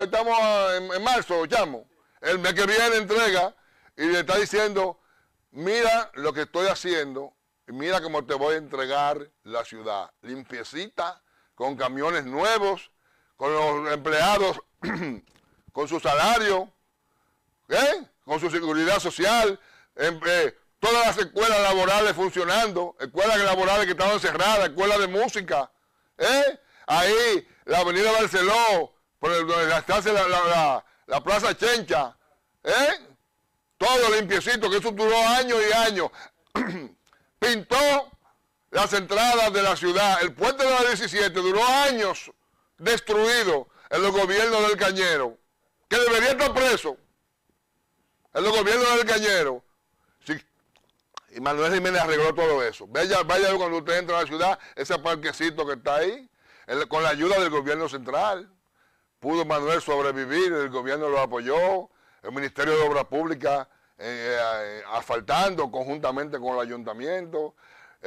estamos en, marzo, llamo. El mes que viene entrega y le está diciendo, mira lo que estoy haciendo, mira cómo te voy a entregar la ciudad. Limpiecita, con camiones nuevos, con los empleados, con su salario, ¿eh? con su seguridad social, eh, todas las escuelas laborales funcionando, escuelas laborales que estaban cerradas, escuelas de música, ¿eh? ahí la avenida Barceló, por donde la, la, la, Plaza Chencha, ¿eh? todo limpiecito, que eso duró años y años. Pintó las entradas de la ciudad, el puente de la 17 duró años destruido en los gobiernos del Cañero, que debería estar preso en los gobiernos del Cañero. Y Manuel Jiménez arregló todo eso. Vaya, vaya cuando usted entra a la ciudad, ese parquecito que está ahí, con la ayuda del gobierno central. Pudo Manuel sobrevivir, el gobierno lo apoyó, el Ministerio de Obras Públicas eh, eh, asfaltando conjuntamente con el ayuntamiento.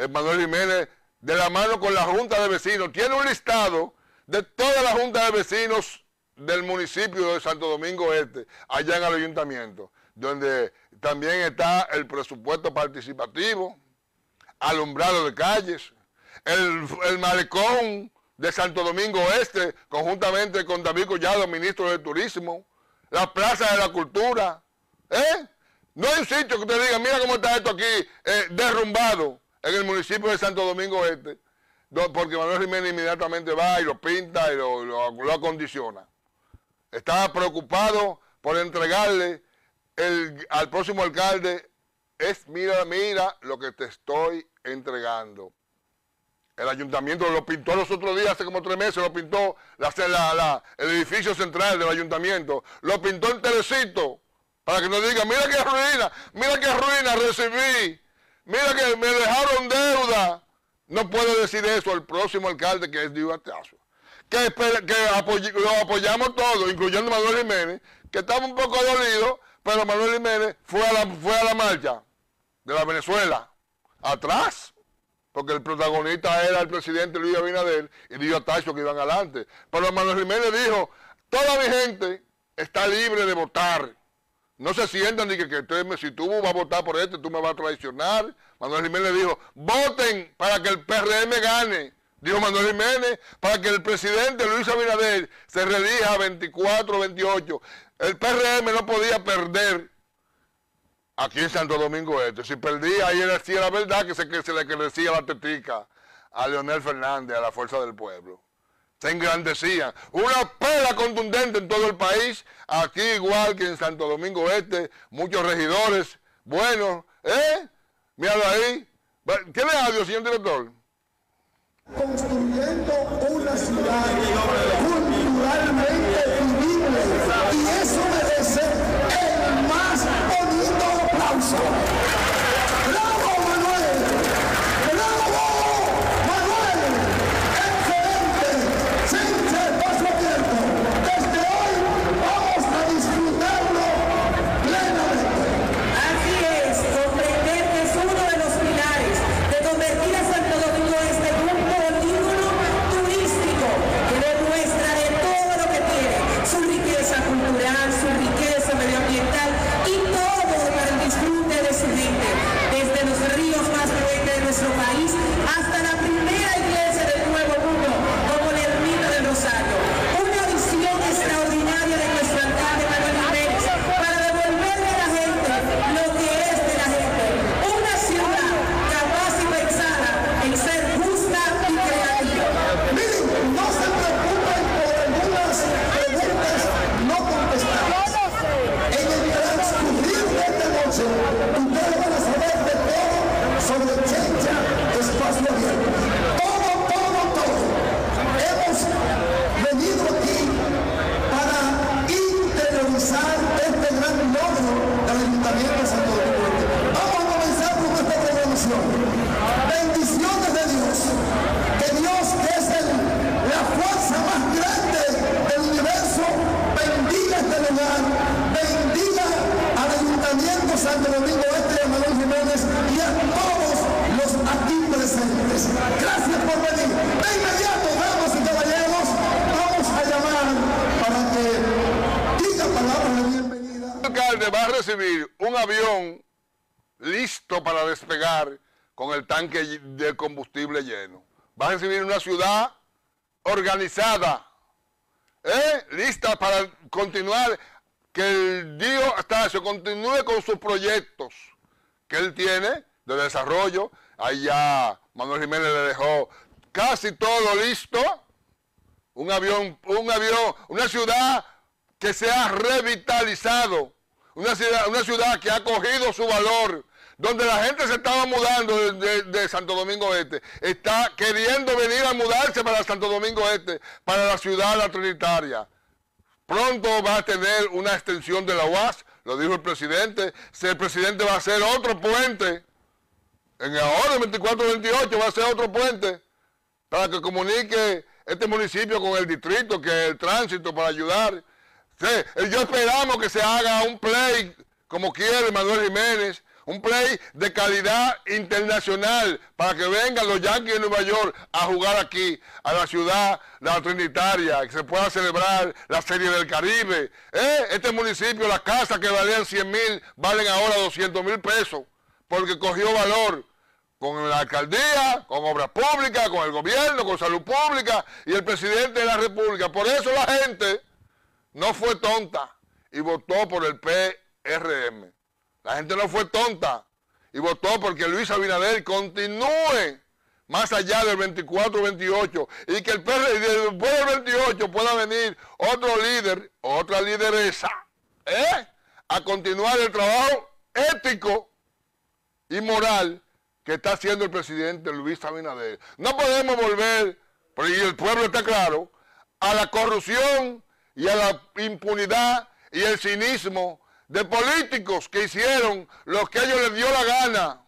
Manuel Jiménez, de la mano con la Junta de Vecinos, tiene un listado de toda la Junta de Vecinos del municipio de Santo Domingo Este, allá en el ayuntamiento, donde también está el presupuesto participativo, alumbrado de calles, el, malecón de Santo Domingo Este, conjuntamente con David Collado, ministro de Turismo, la Plaza de la Cultura. ¿eh? No hay un sitio que te diga, mira cómo está esto aquí eh, derrumbado en el municipio de Santo Domingo Este, porque Manuel Jiménez inmediatamente va y lo pinta y lo, lo acondiciona. Estaba preocupado por entregarle al próximo alcalde es, mira, mira lo que te estoy entregando. El ayuntamiento lo pintó los otros días, hace como tres meses, lo pintó el edificio central del ayuntamiento, lo pintó enterecito, para que nos diga, mira qué ruina, mira qué ruina recibí, mira que me dejaron deuda. No puede decir eso el próximo alcalde que es Diego Que, que lo apoyamos todos, incluyendo Manuel Jiménez, que estamos un poco dolidos pero Manuel Jiménez fue a la, fue a la marcha de la Venezuela, atrás, porque el protagonista era el presidente Luis Abinader y Díaz Tacho que iban adelante. Pero Manuel Jiménez dijo, toda mi gente está libre de votar. No se sientan ni que, que si tú vas a votar por este, tú me vas a traicionar. Manuel Jiménez dijo, voten para que el PRM gane. Dijo Manuel Jiménez, para que el presidente Luis Abinader se relija 24 28. El PRM no podía perder aquí en Santo Domingo Este. Si perdía, ahí decía la verdad que se, que se le crecía la tetica a Leonel Fernández, a la Fuerza del Pueblo. Se engrandecían. Una pela contundente en todo el país, aquí igual que en Santo Domingo Este, muchos regidores buenos, ¿eh? Míralo ahí. ¿Tiene audio, señor director? Construyendo una ciudad Bendiciones de Dios. Que Dios, que es la fuerza más grande del universo, bendiga este lugar. Bendiga al Ayuntamiento Santo Domingo Este de Manuel Jiménez y a todos los aquí presentes. Gracias por venir. De inmediato, damas y caballeros, vamos a llamar para que diga palabras de bienvenida. El alcalde va a recibir un avión listo para despegar con el tanque de combustible lleno. Va a recibir una ciudad organizada, ¿eh? lista para continuar, que el Dio Astacio continúe con sus proyectos que él tiene de desarrollo. Ahí ya Manuel Jiménez le dejó casi todo listo. Un avión, un avión, una ciudad que se ha revitalizado. Una ciudad, una ciudad que ha cogido su valor, donde la gente se estaba mudando de, Santo Domingo Este, está queriendo venir a mudarse para Santo Domingo Este, para la ciudad la Trinitaria. Pronto va a tener una extensión de la UAS, lo dijo el presidente. Si el presidente va a hacer otro puente, en ahora, el 24-28, va a ser otro puente para que comunique este municipio con el distrito, que es el tránsito para ayudar. yo esperamos que se haga un play como quiere Manuel Jiménez, un play de calidad internacional para que vengan los Yankees de Nueva York a jugar aquí, a la ciudad, la Trinitaria, que se pueda celebrar la Serie del Caribe. ¿Eh? Este municipio, las casas que valían 100 mil, valen ahora 200 mil pesos, porque cogió valor con la alcaldía, con obras públicas, con el gobierno, con salud pública y el presidente de la República. Por eso la gente no fue tonta y votó por el PRM. La gente no fue tonta y votó porque Luis Abinader continúe más allá del 24-28 y que el PRM después del 28 pueda venir otro líder, otra lideresa, ¿eh? a continuar el trabajo ético y moral que está haciendo el presidente Luis Abinader. No podemos volver, y el pueblo está claro, a la corrupción y a la impunidad y el cinismo de políticos que hicieron lo que ellos les dio la gana,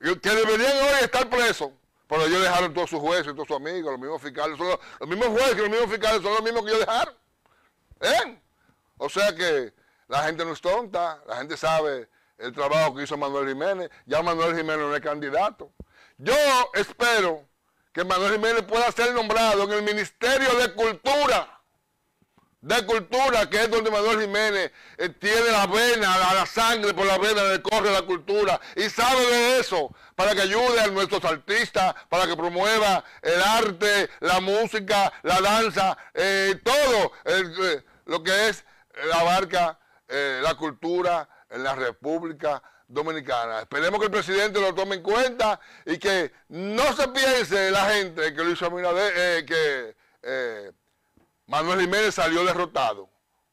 y que deberían hoy estar presos. Pero ellos dejaron todos sus jueces, todos sus amigos, los mismos fiscales, los, mismos jueces los mismos fiscales son los mismos que ellos dejaron. ¿Eh? O sea que la gente no es tonta, la gente sabe el trabajo que hizo Manuel Jiménez. Ya Manuel Jiménez no es candidato. Yo espero que Manuel Jiménez pueda ser nombrado en el Ministerio de Cultura. De Cultura, que es donde Manuel Jiménez eh, tiene la vena, la, la, sangre por la vena de corre la cultura. Y sabe de eso, para que ayude a nuestros artistas, para que promueva el arte, la música, la danza, eh, todo eh, lo que es, abarca la cultura, en la República Dominicana. Esperemos que el presidente lo tome en cuenta y que no se piense la gente que Luis eh, que Manuel Jiménez salió derrotado.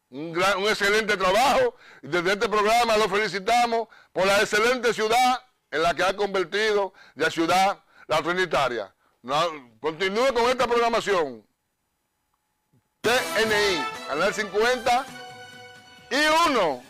Un, gran, un excelente trabajo desde este programa lo felicitamos por la excelente ciudad en la que ha convertido la ciudad la Trinitaria. continúe con esta programación. TNI, Canal 50 y 1.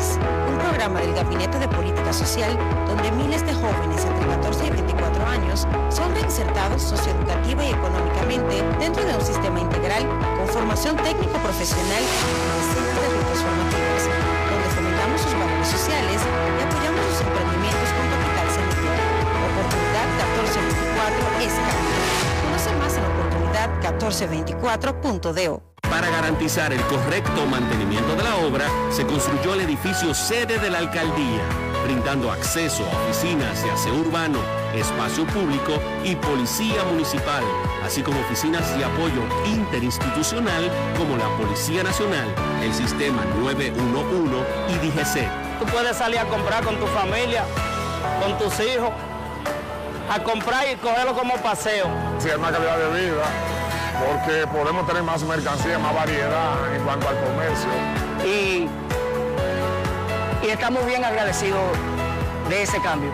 Un programa del Gabinete de Política Social donde miles de jóvenes entre 14 y 24 años son reinsertados socioeducativa y económicamente dentro de un sistema integral con formación técnico-profesional y decenas de rutas formativas, donde fomentamos sus valores sociales y apoyamos sus emprendimientos con capital semilla. Oportunidad 1424 es. Conoce más en oportunidad1424.do. Para garantizar el correcto mantenimiento de la obra, se construyó el edificio sede de la alcaldía, brindando acceso a oficinas de aseo urbano, espacio público y policía municipal, así como oficinas de apoyo interinstitucional como la Policía Nacional, el Sistema 911 y DGC. Tú puedes salir a comprar con tu familia, con tus hijos, a comprar y cogerlo como paseo. Sí, es más calidad de vida porque podemos tener más mercancía, más variedad en cuanto al comercio. Y, y estamos bien agradecidos de ese cambio.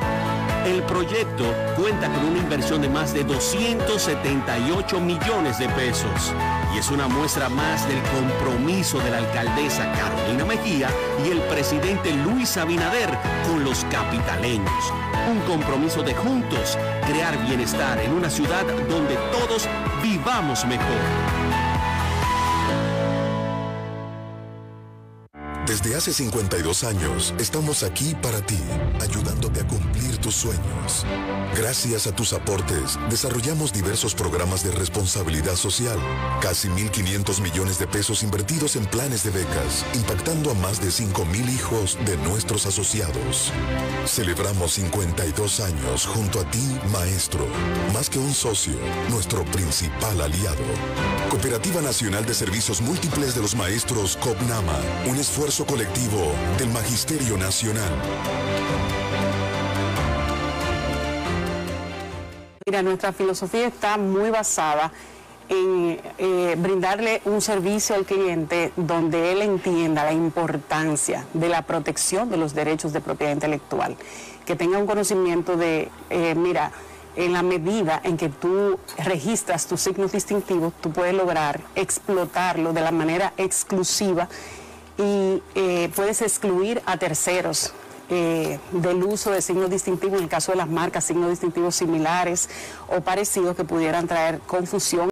El proyecto cuenta con una inversión de más de 278 millones de pesos y es una muestra más del compromiso de la alcaldesa Carolina Mejía y el presidente Luis Abinader con los capitaleños. Un compromiso de juntos crear bienestar en una ciudad donde todos vivamos mejor. Desde hace 52 años estamos aquí para ti, ayudándote a cumplir tus sueños. Gracias a tus aportes, desarrollamos diversos programas de responsabilidad social, casi 1.500 millones de pesos invertidos en planes de becas, impactando a más de 5.000 hijos de nuestros asociados. Celebramos 52 años junto a ti, maestro, más que un socio, nuestro principal aliado. Cooperativa Nacional de Servicios Múltiples de los Maestros COPNAMA, un colectivo del Magisterio Nacional. Mira, nuestra filosofía está muy basada en eh, brindarle un servicio al cliente donde él entienda la importancia de la protección de los derechos de propiedad intelectual, que tenga un conocimiento de, eh, mira, en la medida en que tú registras tus signos distintivos, tú puedes lograr explotarlo de la manera exclusiva y eh, puedes excluir a terceros eh, del uso de signos distintivos, en el caso de las marcas, signos distintivos similares o parecidos que pudieran traer confusión.